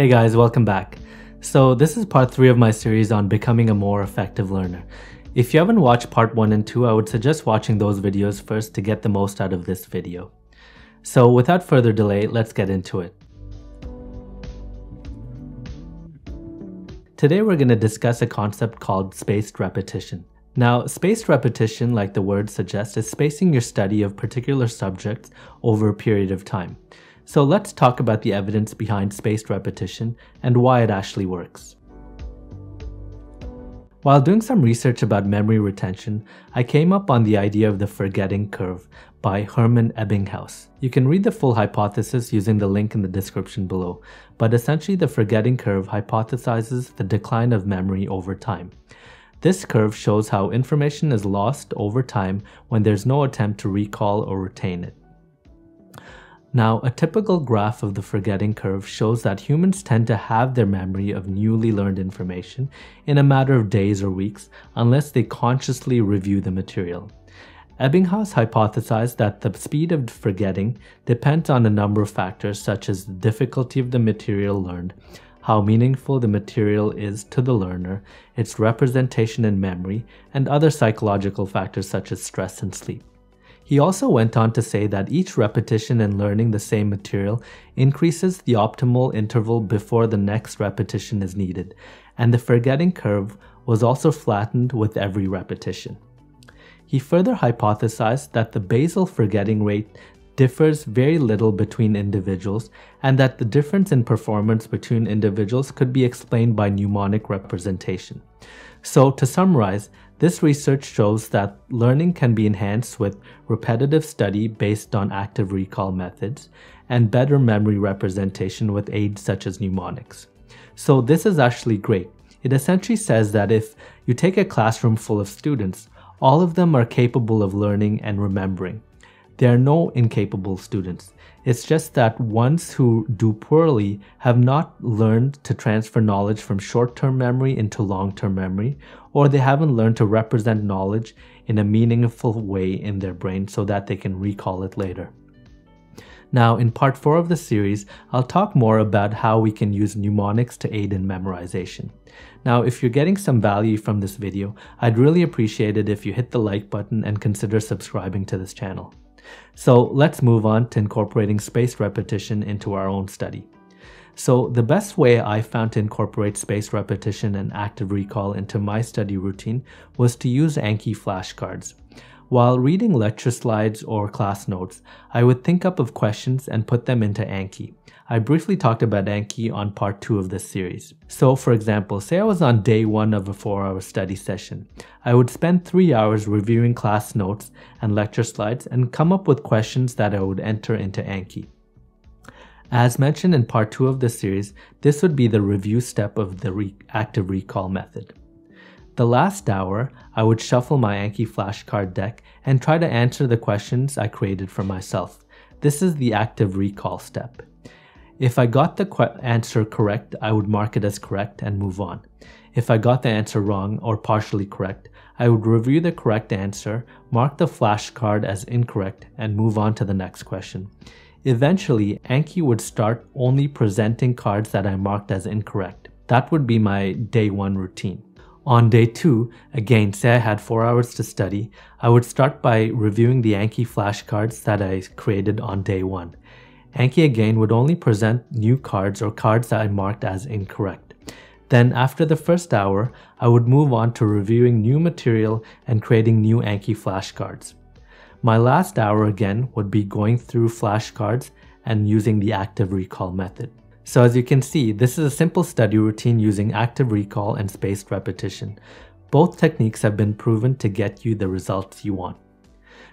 Hey guys, welcome back. So this is part 3 of my series on becoming a more effective learner. If you haven't watched part 1 and 2, I would suggest watching those videos first to get the most out of this video. So without further delay, let's get into it. Today we're going to discuss a concept called spaced repetition. Now, spaced repetition, like the word suggests, is spacing your study of particular subjects over a period of time. So let's talk about the evidence behind spaced repetition and why it actually works. While doing some research about memory retention, I came up on the idea of the forgetting curve by Hermann Ebbinghaus. You can read the full hypothesis using the link in the description below, but essentially the forgetting curve hypothesizes the decline of memory over time. This curve shows how information is lost over time when there's no attempt to recall or retain it. Now, a typical graph of the forgetting curve shows that humans tend to halve their memory of newly learned information in a matter of days or weeks unless they consciously review the material. Ebbinghaus hypothesized that the speed of forgetting depends on a number of factors such as the difficulty of the material learned, how meaningful the material is to the learner, its representation in memory, and other psychological factors such as stress and sleep. He also went on to say that each repetition in learning the same material increases the optimal interval before the next repetition is needed, and the forgetting curve was also flattened with every repetition. He further hypothesized that the basal forgetting rate differs very little between individuals and that the difference in performance between individuals could be explained by mnemonic representation. So, to summarize, this research shows that learning can be enhanced with repetitive study based on active recall methods and better memory representation with aids such as mnemonics. So, this is actually great. It essentially says that if you take a classroom full of students, all of them are capable of learning and remembering. There are no incapable students. It's just that ones who do poorly have not learned to transfer knowledge from short term memory into long term memory, or they haven't learned to represent knowledge in a meaningful way in their brain so that they can recall it later. Now, in part 4 of the series, I'll talk more about how we can use mnemonics to aid in memorization. Now, if you're getting some value from this video, I'd really appreciate it if you hit the like button and consider subscribing to this channel. So let's move on to incorporating spaced repetition into our own study. So the best way I found to incorporate spaced repetition and active recall into my study routine was to use Anki flashcards. While reading lecture slides or class notes, I would think up of questions and put them into Anki. I briefly talked about Anki on part 2 of this series. So for example, say I was on day 1 of a 4 hour study session. I would spend 3 hours reviewing class notes and lecture slides and come up with questions that I would enter into Anki. As mentioned in part 2 of this series, this would be the review step of the re active recall method. The last hour, I would shuffle my Anki flashcard deck and try to answer the questions I created for myself. This is the active recall step. If I got the answer correct, I would mark it as correct and move on. If I got the answer wrong or partially correct, I would review the correct answer, mark the flashcard as incorrect, and move on to the next question. Eventually, Anki would start only presenting cards that I marked as incorrect. That would be my day one routine. On day two, again, say I had four hours to study, I would start by reviewing the Anki flashcards that I created on day one. Anki again would only present new cards or cards that I marked as incorrect. Then after the first hour, I would move on to reviewing new material and creating new Anki flashcards. My last hour again would be going through flashcards and using the active recall method. So as you can see, this is a simple study routine using active recall and spaced repetition. Both techniques have been proven to get you the results you want.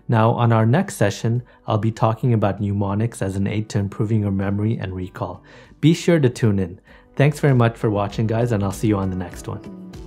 Now, on our next session, I'll be talking about mnemonics as an aid to improving your memory and recall. Be sure to tune in. Thanks very much for watching, guys, and I'll see you on the next one.